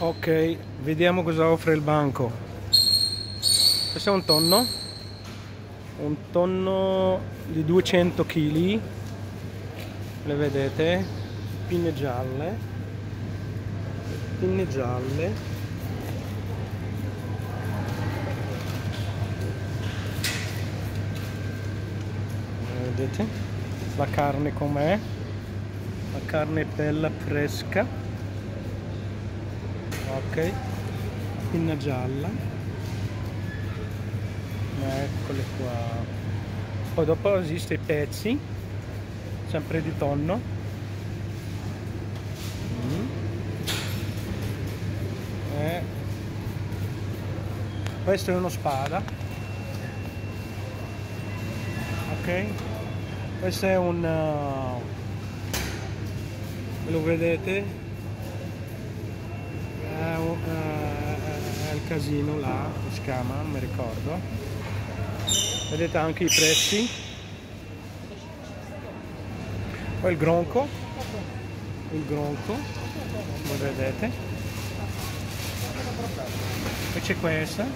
Ok, vediamo cosa offre il banco. Questo è un tonno, un tonno di 200 kg, le vedete, pinne gialle, pinne gialle. Vedete la carne com'è? La carne bella fresca ok. Pinna gialla. Eccole qua. Poi dopo esiste i pezzi sempre di tonno. Mm. eh. questo è uno spada. Ok. Questo è un uh, lo vedete è il casino là, si chiama, non mi ricordo. Vedete anche i prezzi. Poi il gronco, il gronco, come vedete. Poi c'è questa.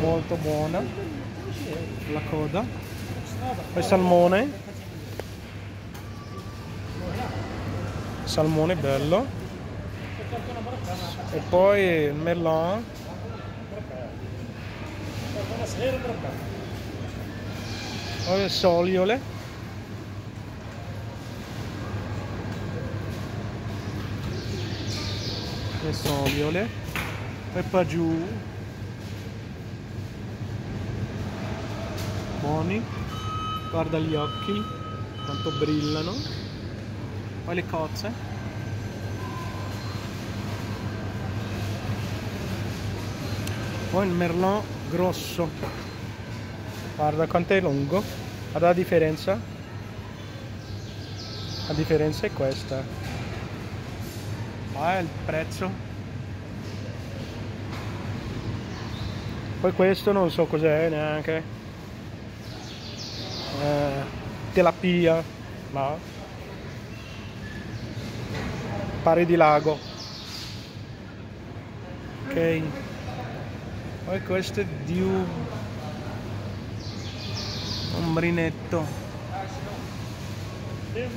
Molto buona. La coda. Poi salmone. Salmone bello. E poi melon. Poi le soliole. Le soliole. E giù buoni. Guarda gli occhi quanto brillano poi le cozze. Poi il merlot grosso. Guarda quanto è lungo. Guarda la differenza? La differenza è questa. Qua è il prezzo. Poi questo non so cos'è neanche. Eh, telapia no pari di lago. Ok. Poi questo è di un ombrinetto. E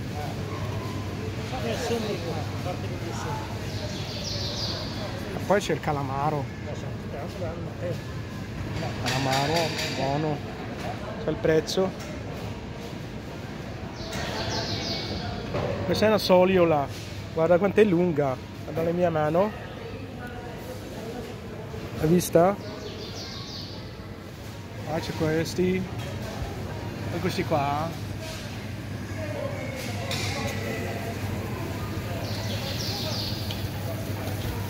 poi c'è il calamaro calamaro buono. C'è il prezzo. Questa è una soliola guarda quanto è lunga guarda la mia mano. Hai vista? ah c'è questi. E questi qua.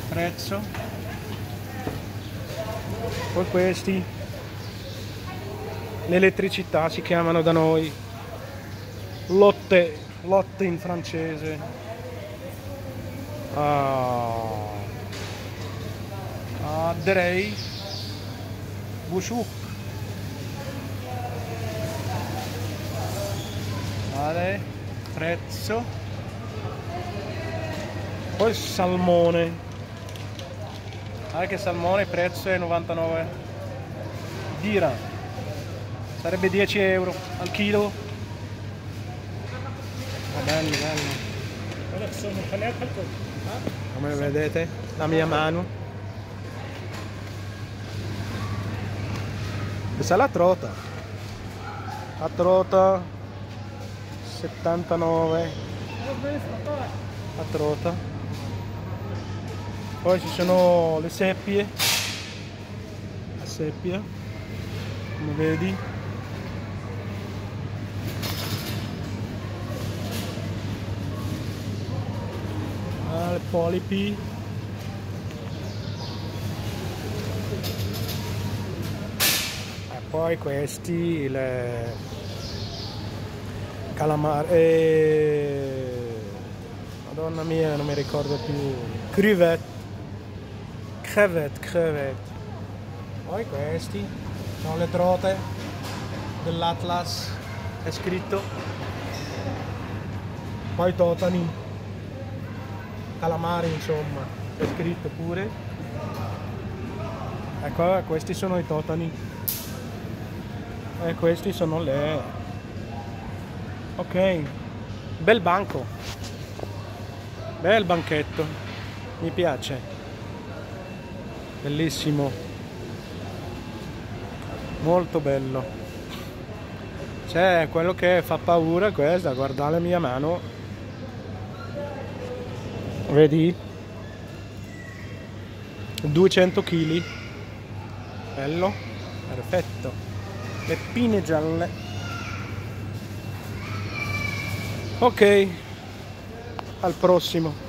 Prezzo. Poi questi. L'elettricità si chiamano da noi. Lotte lotte in francese Ah, Andrei Bushuk vale prezzo. Poi salmone. Anche salmone prezzo è 99 dira. Sarebbe 10 euro al chilo. Va bello bello come vedete la mia mano. Questa è la trota. La trota 79 la trota. Poi ci sono le seppie. La seppia come vedi le polipi. E poi questi le calamari e... madonna mia non mi ricordo più. Crevette crevette crevette poi questi sono le trote dell'Atlas. È scritto. Poi totani calamari insomma è scritto pure. Ecco questi sono i totani. E questi sono le ok. Bel banco. Bel banchetto. Mi piace. Bellissimo. Molto bello. C'è quello che fa paura questa guarda la mia mano vedi? 200 kg bello. Perfetto. Le pinne gialle. Ok. Al prossimo